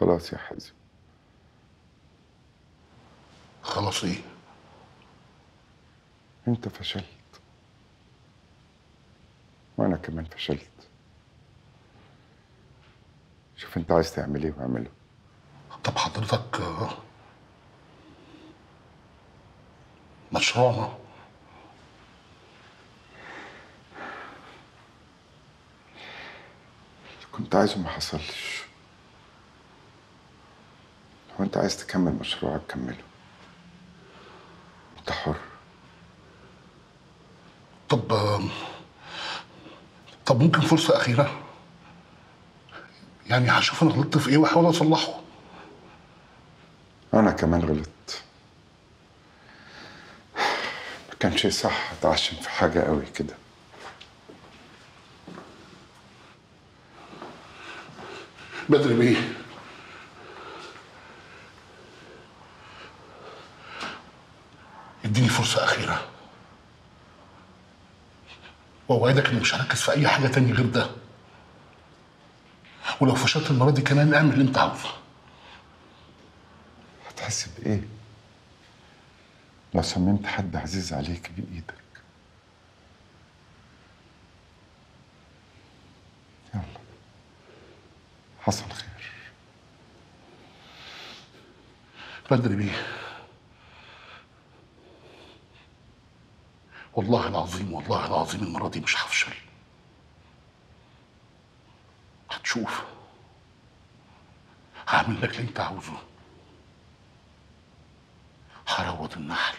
خلاص يا حازم. خلاص إيه؟ أنت فشلت. وأنا كمان فشلت. شوف أنت عايز تعمل إيه وأعمله. طب حضرتك مشروعنا كنت عايزه ما حصلش. لو انت عايز تكمل مشروعك كمله. انت حر. طب طب ممكن فرصة أخيرة؟ يعني هشوف أنا غلطت في إيه وأحاول أصلحه. أنا كمان غلطت. ما كانش صح أتعشم في حاجة قوي كده. بدري بيه. اديني فرصة أخيرة. وأوعدك إني مش هركز في أي حاجة تاني غير ده. ولو فشلت المرة دي كمان اعمل اللي أنت عاوزه. هتحس بإيه؟ لو سممت حد عزيز عليك بايدك يلا. حصل خير. بدري بيه. والله العظيم والله العظيم المرة دي مش هفشل. هتشوف. هعمل لك اللي انت عاوزه. هروض النحل.